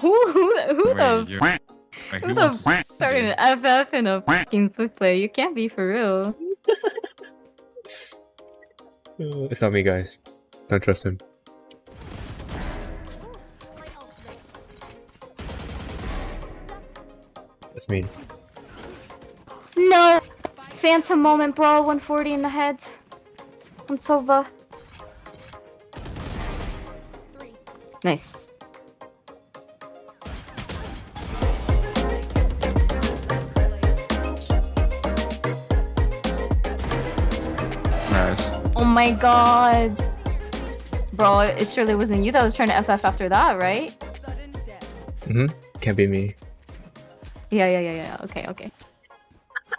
Who who who Wait, the you- wait, who who the wants f- started an FF in a fucking Swiftplay? You can't be for real. It's not me, guys. Don't trust him. That's me. No! Phantom moment, bro. 140 in the head. On Sova. Nice. Oh my god. Bro, it surely wasn't you that was trying to FF after that, right? Mm-hmm. Can't be me. Yeah, yeah, yeah, yeah. Okay, okay.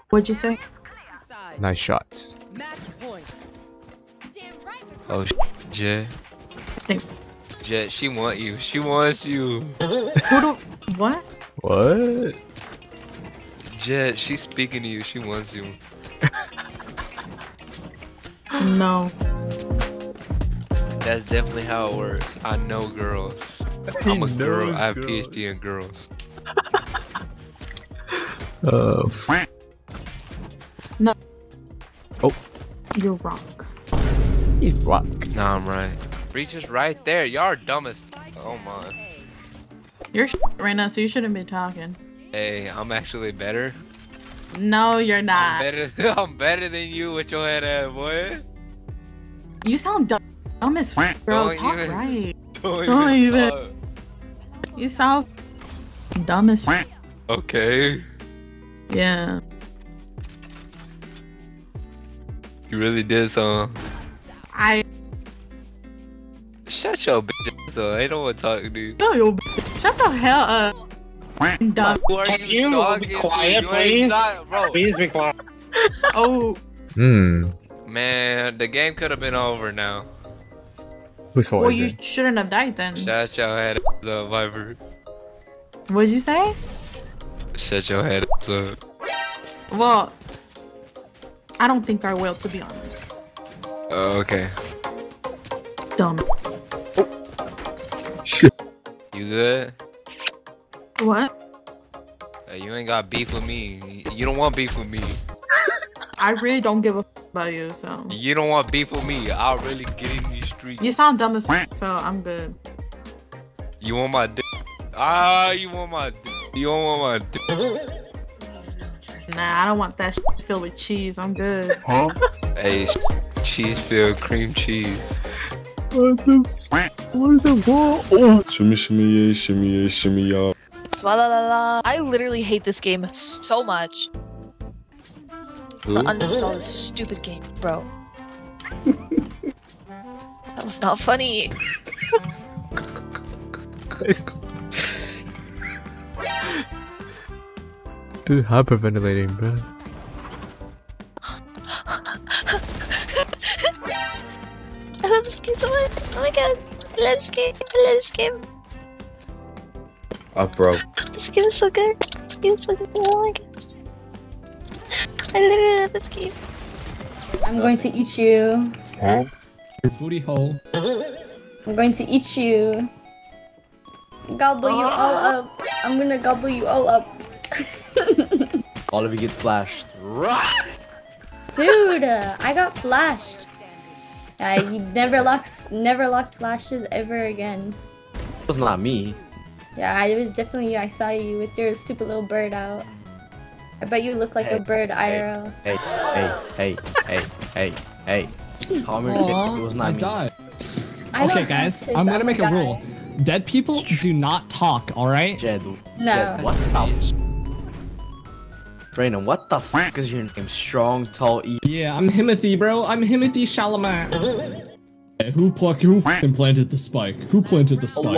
What'd you say? Nice shots. Oh, sh- Jett. Think- Jett, she want you. She wants you. Who do? What? What? Jett, she's speaking to you. She wants you. No. That's definitely how it works. I know girls. I'm a girl. I have PhD in girls. Oh. Uh, no. Oh. You're wrong. he's rock. Nah, I'm right. Reach is right there. Y'all are dumb as. Oh my. You're right now, so you shouldn't be talking. Hey, I'm actually better. No, you're not. I'm not. better. I'm better than you with your head ass, boy. You sound dumb, dumb as f- bro. Don't Talk even- right. Don't Don't even even- talk. You sound dumb as f- Okay. Yeah. You really did some. I Shut your bitch up. I don't want to talk to you. know you. b- Shut the hell up. Dumb. Who are Can you you talking be quiet, You please? not- bro. Please be quiet. Oh, Hmm. Man, the game could have been over now. Whose fault well, you it? shouldn't have died then. Shut your head up, Viper. What'd you say? Shut your head up. Well, I don't think I will, to be honest. Oh, okay. Dumb. Shit. You good? What? Hey, you ain't got beef with me. You don't want beef with me. I really don't give a f- about you, so. You don't want beef with me. I'll really get in these streets. You sound dumb as f- so I'm good. You want my dick? Ah, you want my dick? You don't want my dick? Nah, I don't want that shit filled with cheese. I'm good. Hey, cheese filled cream cheese. What the? What is that? What? Oh. Shimmy, shimmy, yeah, shimmy, yeah, shimmy, y'all. Swalala. I literally hate this game so much. Who? Uninstall this stupid game, bro. that was not funny. Dude, hyperventilating, bro. I love this game so much. Oh my god. I game. I love game. Up, bro. This game is so good. This game is so good. Oh my gosh. I literally love this game. I'm going to eat you. Huh? Your booty hole. I'm going to eat you. Gobble you all up. I'm gonna gobble you all up. All of you get flashed. Dude, uh, I got flashed. Uh, you never locks, never locked flashes ever again. It was not me. Yeah, I- it was definitely you. I saw you with your stupid little bird out. I bet you look like a Hey, bird hey. IRL. Hey, hey, hey, hey, hey, hey. Calm your tits. It was I not me. died. I Okay, guys, tits, I'm gonna make a rule. Dead people do not talk, alright? Jed, No. what the Brandon, what the fuck is your name? Strong, tall, E. Yeah, I'm Himothy, bro. I'm Himothy Chalamet. Hey, who plucked? Who fucking planted the spike? Who planted the spike?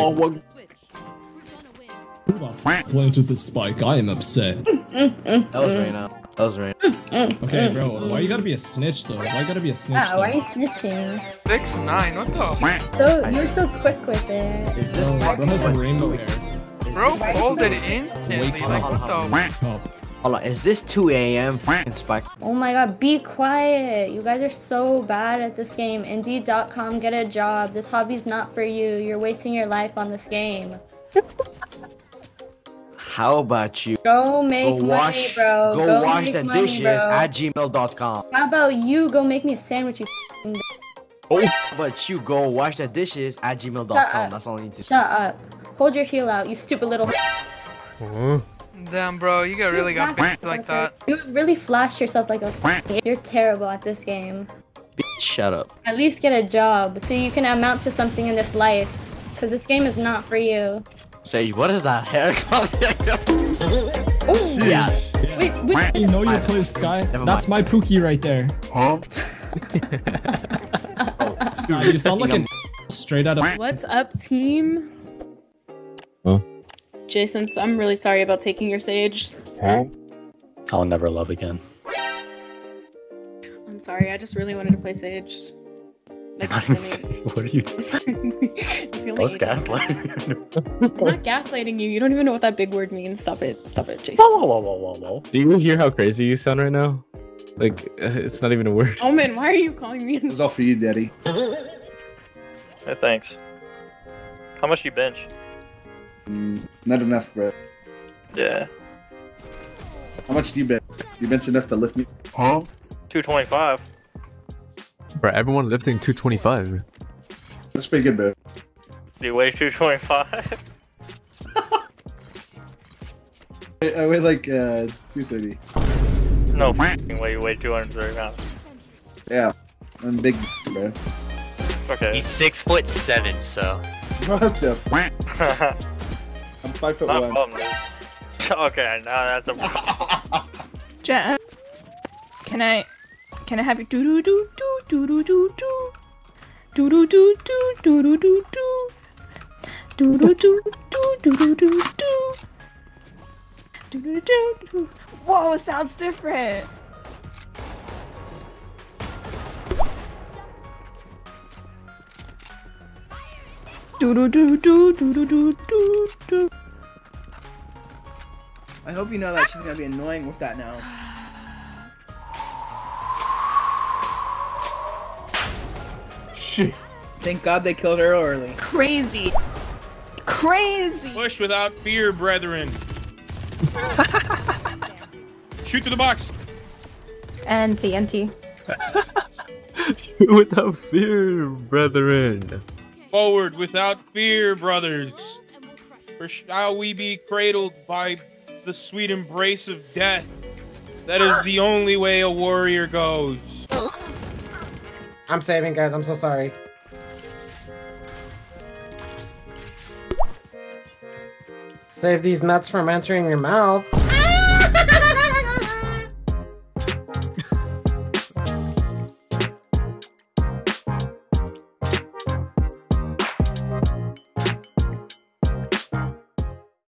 Allah, Who the fuck planted the spike? I am upset. That was Reyna. That was Reyna. Okay, bro. Why you gotta be a snitch though? Why you gotta be a snitch Ah, why are you snitching? Six nine. What the? So you're so quick with it. Is this Bro, bro has a rainbow hair. Bro, folded instantly. Wake up. Oh, Hold on, is this 2 a.m. fucking spike? Oh my god, be quiet. You guys are so bad at this game. Indeed.com, get a job. This hobby's not for you. You're wasting your life on this game. How about you Go make go money, bro. go, Go, wash make the money, dishes bro. at gmail.com. How about you go make me a sandwich, you f***ing bitch. Oh, how about you go wash the dishes at Shut gmail.com? up. That's all I need to Shut up. Hold your heel out, you stupid little Damn, bro, you got really got picked like that. You really flash yourself like a You're terrible at this game. Shut up. At least get a job so you can amount to something in this life. Cause this game is not for you. Sage, what is that haircut? Ooh. yeah. Wait, wait. You know your place, Skye. That's my Pookie right there. Huh? Skye, you sound like a straight out of. What's up, team? Huh? Jason, so I'm really sorry about taking your sage. Huh? I'll never love again. I'm sorry, I just really wanted to play sage. Like, it's the what are you doing? only- it's the only What's game. gaslighting? I'm not gaslighting you. You don't even know what that big word means. Stop it. Stop it, Jason. Whoa, whoa, whoa, whoa, whoa. Do you hear how crazy you sound right now? Like, uh, it's not even a word. Omen, why are you calling me? It was all for you, Daddy. Hey, thanks. How much you bench? Mm, not enough, bro. Yeah. How much do you bench? You bench enough to lift me? Huh? 225. Bro, everyone lifting 225. That's pretty good, bro. You weigh 225? I, I weigh like uh, 230. no f***ing way you weigh 230 pounds. Yeah, I'm big, bro. Okay. He's six foot seven, so. What the? F- I'm five foot Not one. bum. Okay, now that's a. Jen, can I, can I have you do do do do do do do do do do do do do do do do do do do do do do do do. Whoa, it sounds different. Do do do do do do do do do. I hope you know that she's gonna be annoying with that now. Shit. Thank God they killed her early. Crazy. Crazy. Push without fear, brethren. Shoot through the box. And TNT. Without fear, brethren. Forward without fear, brothers. For shall we be cradled by the sweet embrace of death? That is the only way a warrior goes. I'm saving, guys. I'm so sorry. Save these nuts from entering your mouth.